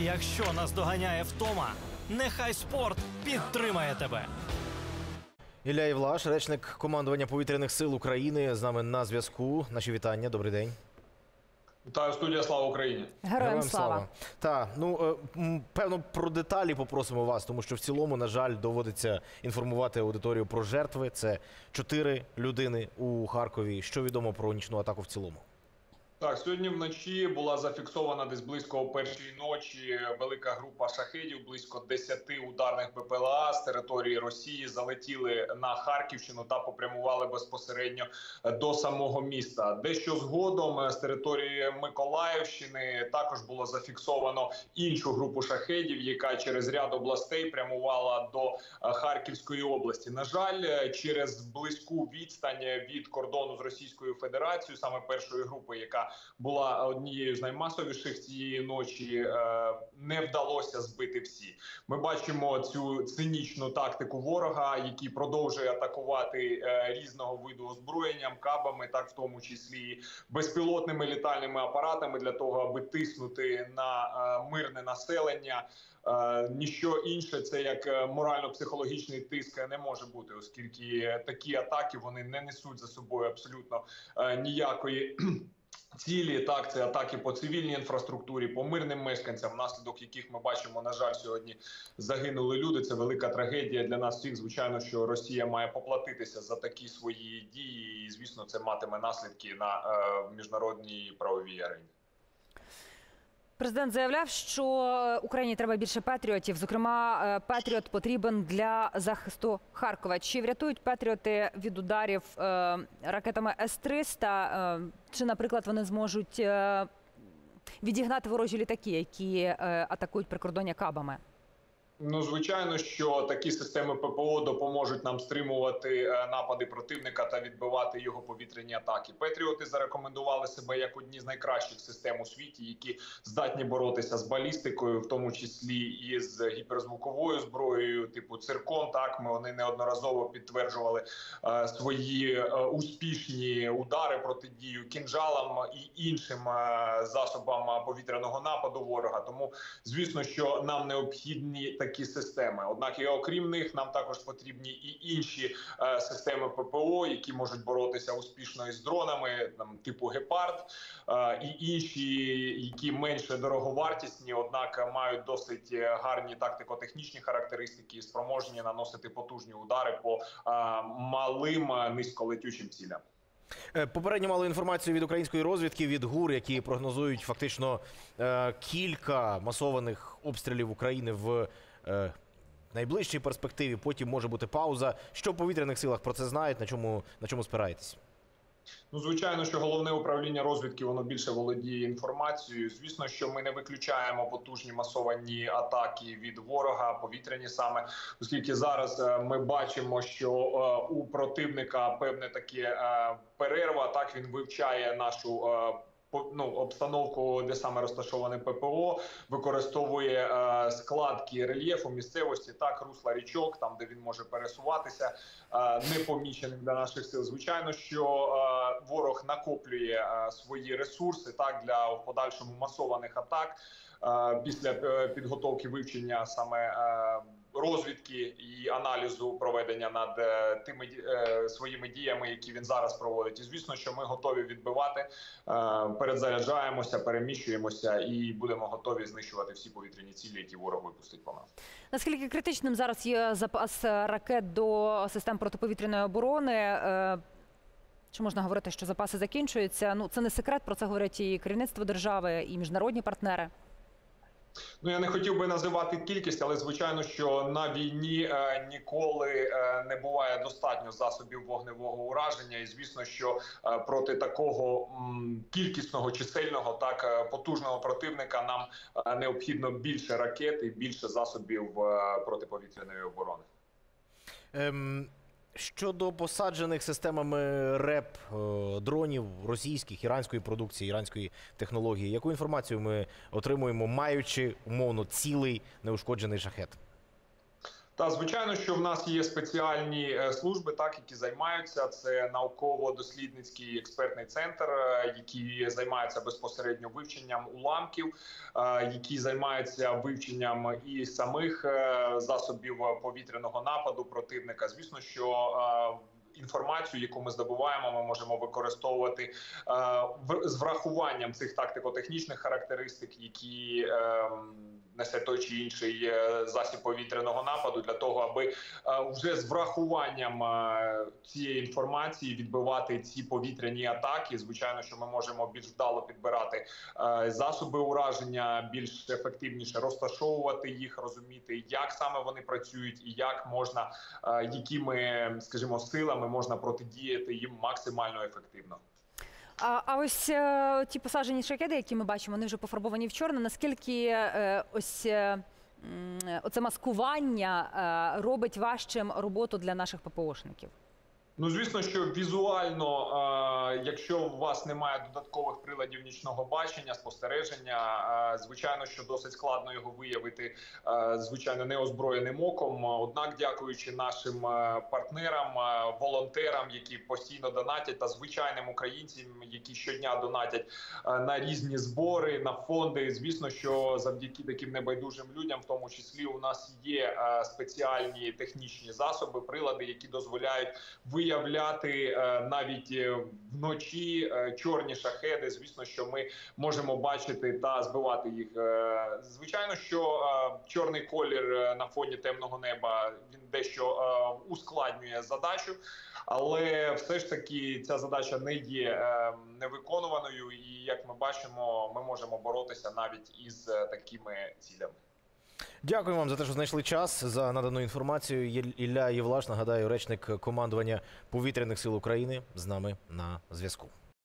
Якщо наздоганяє втома, нехай спорт підтримає тебе. Ілля Євлаш, речник командування повітряних сил України, з нами на зв'язку. Наші вітання. Добрий день. Вітаю студія Слава Україні. Героям слава. Так, ну е, певно про деталі попросимо вас, тому що в цілому, на жаль, доводиться інформувати аудиторію про жертви. Це чотири людини у Харкові. Що відомо про нічну атаку в цілому? Так, сьогодні вночі була зафіксована десь близько о першій ночі велика група шахедів, близько 10 ударних БПЛА з території Росії залетіли на Харківщину та попрямували безпосередньо до самого міста. Дещо згодом з території Миколаївщини також було зафіксовано іншу групу шахедів, яка через ряд областей прямувала до е, Харківської області. На жаль, е, через близьку відстань від кордону з Російською Федерацією, саме першої групи, яка була однією з наймасовіших цієї ночі, е, не вдалося збити всі. Ми бачимо цю цинічну тактику ворога, який продовжує атакувати е, різного виду озброєнням, кабами, так в тому числі безпілотними літальними апаратами для того, аби тиснути на е, мирне населення. Ніщо інше, це як морально-психологічний тиск не може бути, оскільки такі атаки вони не несуть за собою абсолютно ніякої. Цілі так, це атаки по цивільній інфраструктурі, по мирним мешканцям, внаслідок яких ми бачимо, на жаль, сьогодні загинули люди. Це велика трагедія для нас всіх. Звичайно, що Росія має поплатитися за такі свої дії, і звісно, це матиме наслідки на е, міжнародній правовій арені. Президент заявляв, що е, Україні треба більше патріотів. Зокрема, е, патріот потрібен для захисту Харкова. Чи врятують патріоти від ударів е, ракетами С-300? Е, Чи, наприклад, вони зможуть відігнати ворожі літаки, які атакують прикордоння кабами? Ну, звичайно, що такі системи ППО допоможуть нам стримувати е, напади противника та відбивати його повітряні атаки. Петріоти зарекомендували себе як одні з найкращих систем у світі, які здатні боротися з балістикою, в тому числі і з гіперзвуковою зброєю, типу циркон. Так ми вони неодноразово підтверджували е, свої е, успішні удари протидію кінжалам і іншим е, засобам повітряного нападу ворога. Тому звісно, що нам необхідні такі системи. Однак, і окрім них, нам також потрібні і інші е, системи ППО, які можуть боротися успішно із дронами, там типу гепард, е, і інші, які менше дороговартісні, однак мають досить е, гарні тактико-технічні характеристики, і спроможні наносити потужні удари по е, малим е, низьколетючим цілям. Е, Попередньо мали інформацію від української розвідки від ГУР, які прогнозують фактично кілька масованих обстрілів України в найближчій перспективі. Потім може бути пауза. Що в повітряних силах про це знають? На чому на чому спираєтесь? Ну, звичайно, що головне управління розвідки воно більше володіє інформацією. Звісно, що ми не виключаємо потужні масовані атаки від ворога, повітряні саме, оскільки зараз е, ми бачимо, що е, у противника певне таке е, перерва. Так він вивчає нашу. Ну, обстановку, де саме розташоване ППО, використовує е, складки рельєфу місцевості, так русла річок, там де він може пересуватися е, непоміченим для наших сил. Звичайно, що е, ворог накоплює е, свої ресурси так для в подальшому масованих атак е, після е, підготовки вивчення саме. е, Розвідки і аналізу проведення над е, тими е, своїми діями, які він зараз проводить, і звісно, що ми готові відбивати, е, перезаряджаємося, переміщуємося і будемо готові знищувати всі повітряні цілі, які ворог випустить по нас. Наскільки критичним зараз є запас ракет до систем протиповітряної оборони? Чи можна говорити, що запаси закінчуються? Ну це не секрет. Про це говорять і керівництво держави, і міжнародні партнери. Ну я не хотів би називати кількість, але звичайно, що на війні е, ніколи е, не буває достатньо засобів вогневого ураження, і звісно, що е, проти такого м, кількісного чисельного так е, потужного противника нам е, необхідно більше ракет і більше засобів е, протиповітряної оборони. Ем, щодо посаджених системами РЕП е, дронів російських, іранської продукції, іранської технології, яку інформацію ми отримуємо, маючи умовно цілий неушкоджений шахет? Та звичайно, що в нас є спеціальні е, служби, так які займаються. Це науково-дослідницький експертний центр, е, який займається безпосередньо вивченням уламків, які займаються вивченням і самих е, засобів повітряного нападу противника. Звісно, що е, Інформацію, яку ми здобуваємо, ми можемо використовувати е, з врахуванням цих тактико-технічних характеристик, які е, несе той чи інший е, засіб повітряного нападу, для того, аби е, вже з врахуванням цієї інформації відбивати ці повітряні атаки. Звичайно, що ми можемо більш вдало підбирати засоби ураження, більш ефективніше розташовувати їх, розуміти, як саме вони працюють, і як можна, якими, скажімо, силами можна протидіяти їм максимально ефективно. А, а ось е, ті посаджені шакеди, які ми бачимо, вони вже пофарбовані в чорне. Наскільки е, ось е, оце маскування робить важчим роботу для наших ППОшників? Ну, звісно, що візуально, е, якщо у вас немає додаткових приладів нічного бачення, спостереження, е, звичайно, що досить складно його виявити, е, звичайно, неозброєним оком. Однак, дякуючи нашим е, партнерам, е, волонтерам, які постійно донатять, та звичайним українцям, які щодня донатять е, на різні збори, на фонди. Звісно, що завдяки таким небайдужим людям, в тому числі, у нас є спеціальні технічні засоби, прилади, які дозволяють виявляти е, навіть е, вночі е, чорні шахеди. Звісно, що ми можемо бачити та збивати їх. Звичайно, що чорний колір на фоні темного неба він дещо ускладнює задачу, але все ж таки ця задача не є невиконуваною, і як ми бачимо, ми можемо боротися навіть із такими цілями. Дякую вам за те, що знайшли час за надану інформацію. Ілля Євлаш, нагадаю, речник командування повітряних сил України з нами на зв'язку.